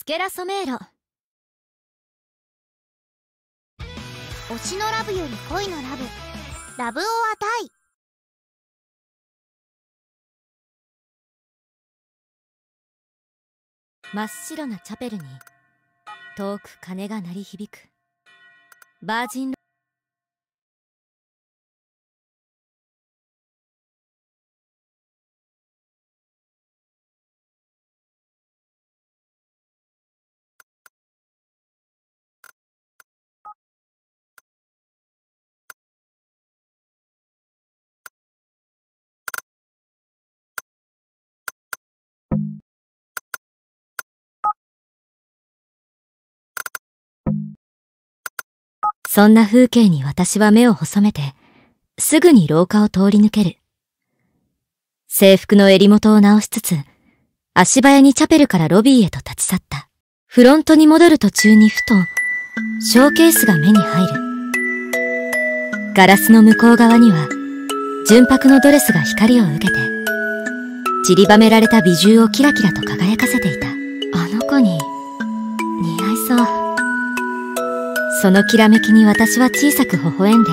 スケラソメーロ。推しのラブより恋のラブ。ラブを与え。真っ白なチャペルに遠く鐘が鳴り響く。バージンそんな風景に私は目を細めて、すぐに廊下を通り抜ける。制服の襟元を直しつつ、足早にチャペルからロビーへと立ち去った。フロントに戻る途中にふと、ショーケースが目に入る。ガラスの向こう側には、純白のドレスが光を受けて、散りばめられた美獣をキラキラと輝かせていた。あの子に、そのきらめきに私は小さく微笑んで、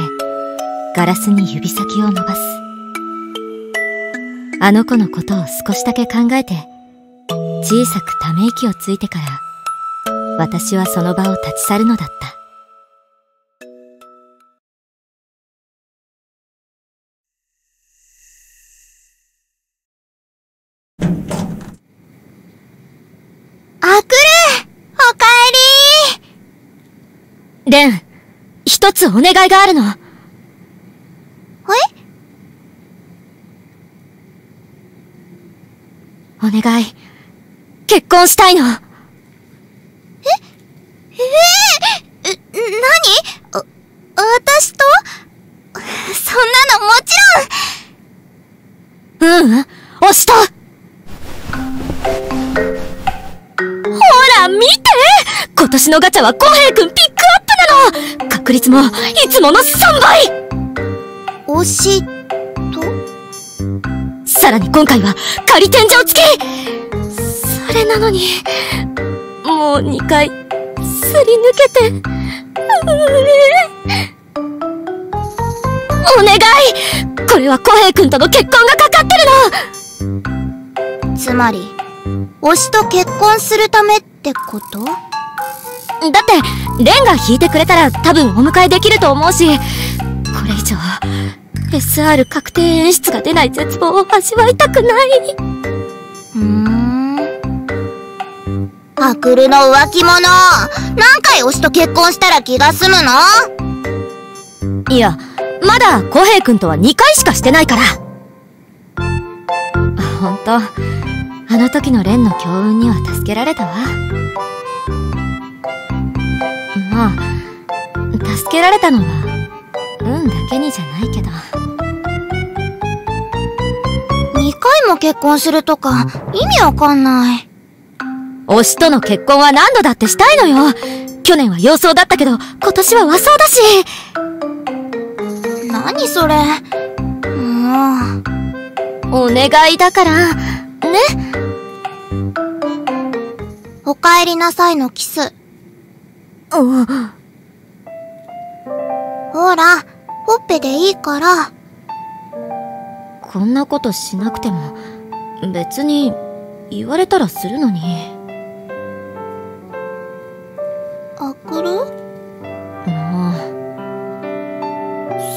ガラスに指先を伸ばす。あの子のことを少しだけ考えて、小さくため息をついてから、私はその場を立ち去るのだった。レン、一つお願いがあるの。え？お願い。結婚したいの。え？え？え？何？私と？そんなのもちろん。ううん、推しとほら、見て！今年のガチャはコヘイ君ピック確率もいつもの3倍。推しと？さらに今回は仮天井付きそれなのに、もう2回、すり抜けて、お願い。これはコヘイ君との結婚がかかってるの。つまり、推しと結婚するためってこと？だってレンが弾いてくれたら多分お迎えできると思うしこれ以上 SR 確定演出が出ない絶望を味わいたくない。ふーん。アクルの浮気者。何回推しと結婚したら気が済むの？いやまだ小平君とは2回しかしてないから。本当あの時の蓮の強運には助けられたわまあ助けられたのは運だけにじゃないけど。2回も結婚するとか意味わかんない。推しとの結婚は何度だってしたいのよ。去年は洋装だったけど今年は和装だし。何それ。もう。お願いだから。ね。お帰りなさいのキス。ほら、ほっぺでいいから。こんなことしなくても、別に言われたらするのに。あくる？もう、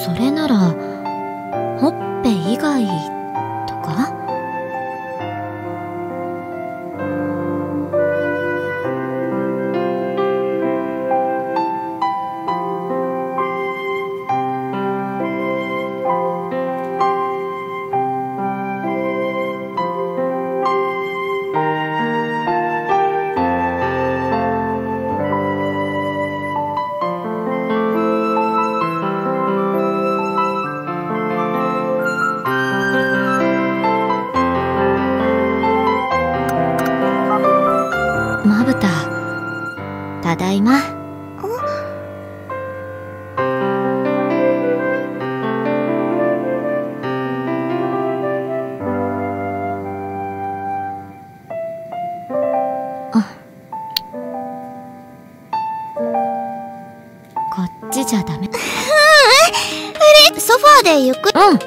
それなら、ほっぺ以外ただいまこっちじゃダメ。ソファーでゆく。うん。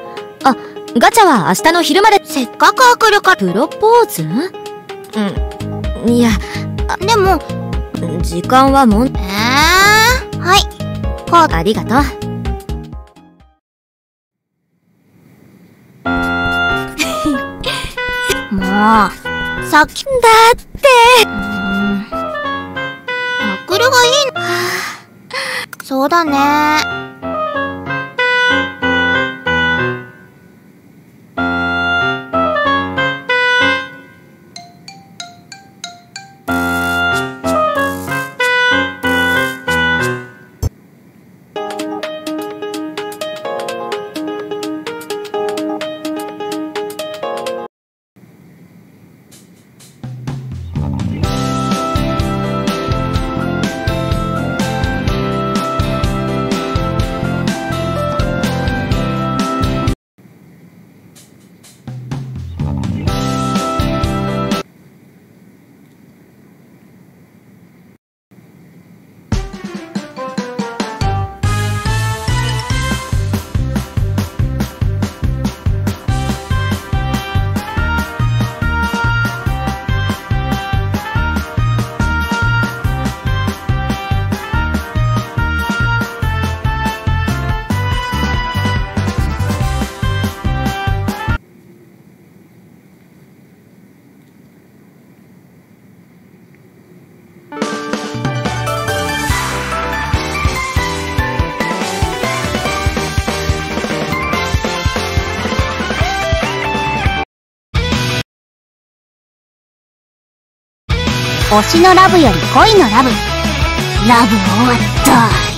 あ、ガチャは明日の昼まで。せっかく明るか。プロポーズ？うん。いや、でも、時間はもん、えー、はい。こう、ありがとう。もう、さっき。だって。アクルがいいの。そうだね。推しのラブより恋のラブ。ラブ終わった。